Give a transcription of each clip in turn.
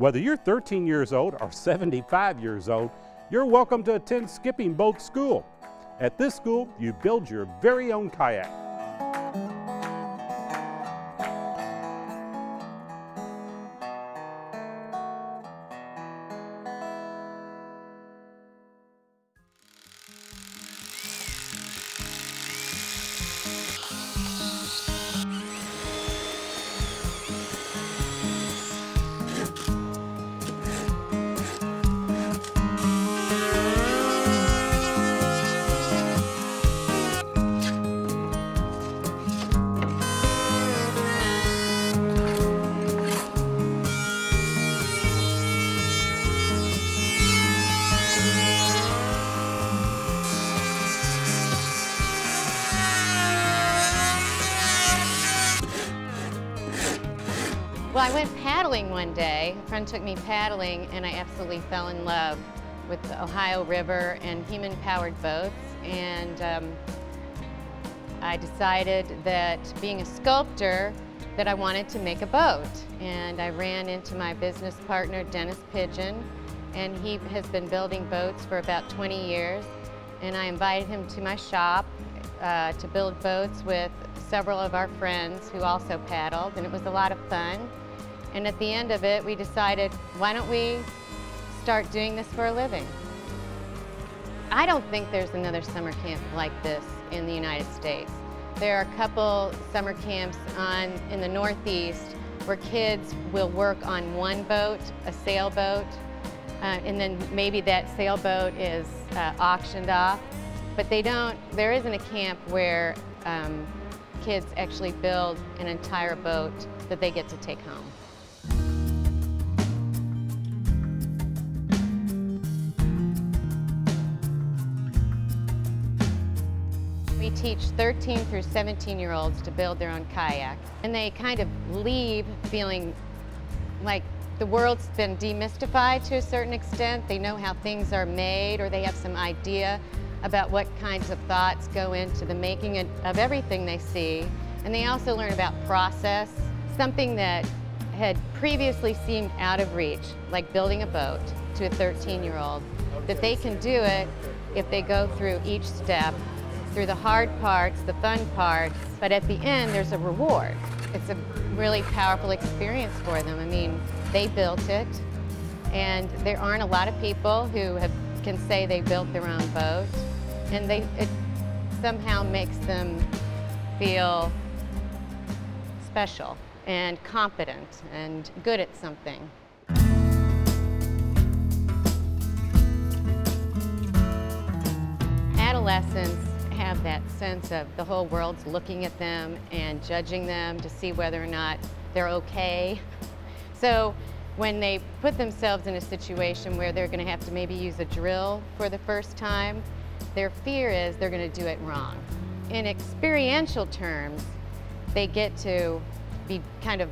Whether you're 13 years old or 75 years old, you're welcome to attend Skipping Boat School. At this school, you build your very own kayak. Well, I went paddling one day. A friend took me paddling, and I absolutely fell in love with the Ohio River and human-powered boats. And um, I decided that being a sculptor, that I wanted to make a boat. And I ran into my business partner, Dennis Pigeon, and he has been building boats for about 20 years. And I invited him to my shop uh, to build boats with several of our friends who also paddled, and it was a lot of fun. And at the end of it, we decided, why don't we start doing this for a living? I don't think there's another summer camp like this in the United States. There are a couple summer camps on in the Northeast where kids will work on one boat, a sailboat, uh, and then maybe that sailboat is uh, auctioned off. But they don't, there isn't a camp where um, kids actually build an entire boat that they get to take home. Teach 13 through 17 year olds to build their own kayak. And they kind of leave feeling like the world's been demystified to a certain extent. They know how things are made or they have some idea about what kinds of thoughts go into the making of everything they see. And they also learn about process, something that had previously seemed out of reach, like building a boat to a 13 year old, that they can do it if they go through each step through the hard parts, the fun parts, but at the end there's a reward. It's a really powerful experience for them. I mean, they built it, and there aren't a lot of people who have, can say they built their own boat, and they, it somehow makes them feel special and competent and good at something. Adolescents have that sense of the whole world's looking at them and judging them to see whether or not they're okay. So when they put themselves in a situation where they're going to have to maybe use a drill for the first time, their fear is they're going to do it wrong. In experiential terms, they get to be kind of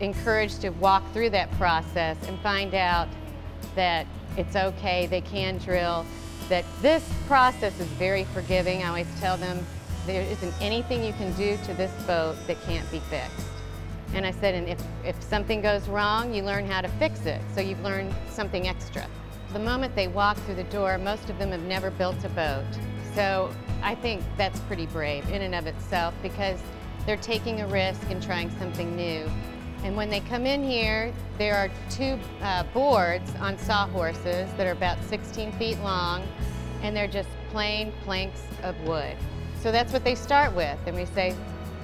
encouraged to walk through that process and find out that it's okay, they can drill, that this process is very forgiving. I always tell them there isn't anything you can do to this boat that can't be fixed. And I said, and if, if something goes wrong, you learn how to fix it. So you've learned something extra. The moment they walk through the door, most of them have never built a boat. So I think that's pretty brave in and of itself because they're taking a risk and trying something new. And when they come in here, there are two uh, boards on sawhorses that are about 16 feet long, and they're just plain planks of wood. So that's what they start with, and we say,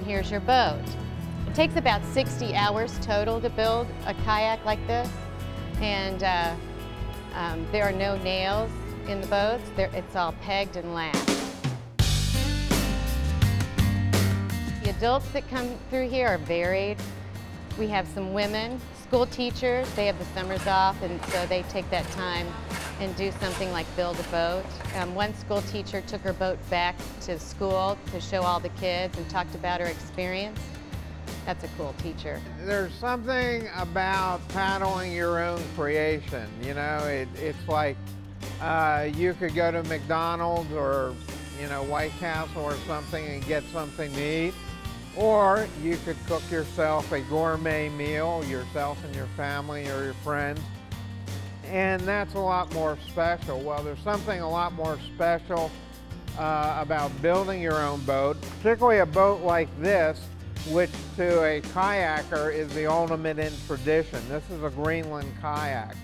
here's your boat. It takes about 60 hours total to build a kayak like this, and uh, um, there are no nails in the boats. They're, it's all pegged and lashed. The adults that come through here are varied. We have some women, school teachers, they have the summers off and so they take that time and do something like build a boat. Um, one school teacher took her boat back to school to show all the kids and talked about her experience. That's a cool teacher. There's something about paddling your own creation, you know, it, it's like uh, you could go to McDonald's or, you know, White Castle or something and get something to eat Or you could cook yourself a gourmet meal, yourself and your family or your friends. And that's a lot more special. Well, there's something a lot more special uh, about building your own boat, particularly a boat like this, which to a kayaker is the ultimate in tradition. This is a Greenland kayak.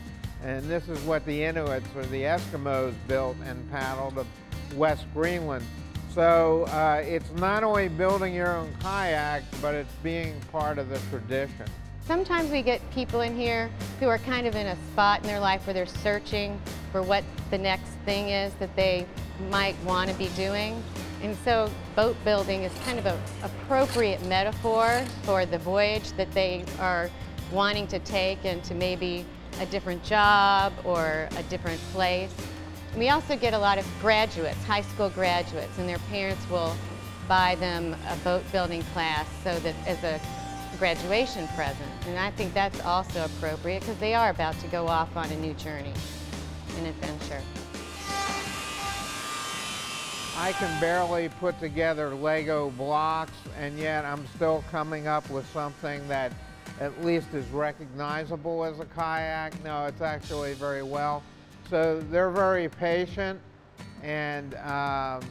And this is what the Inuits or the Eskimos built and paddled of West Greenland. So uh, it's not only building your own kayak, but it's being part of the tradition. Sometimes we get people in here who are kind of in a spot in their life where they're searching for what the next thing is that they might want to be doing. And so boat building is kind of an appropriate metaphor for the voyage that they are wanting to take into maybe a different job or a different place. We also get a lot of graduates, high school graduates, and their parents will buy them a boat building class so that as a graduation present. And I think that's also appropriate because they are about to go off on a new journey, an adventure. I can barely put together Lego blocks and yet I'm still coming up with something that at least is recognizable as a kayak. No, it's actually very well. So they're very patient and um,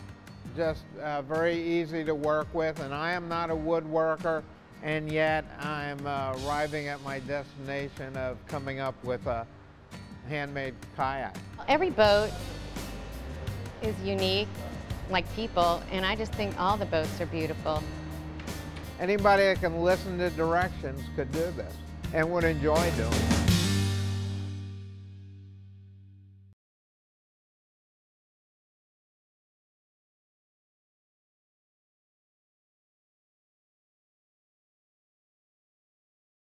just uh, very easy to work with. And I am not a woodworker and yet I'm uh, arriving at my destination of coming up with a handmade kayak. Every boat is unique like people, and I just think all the boats are beautiful. Anybody that can listen to directions could do this and would enjoy doing it.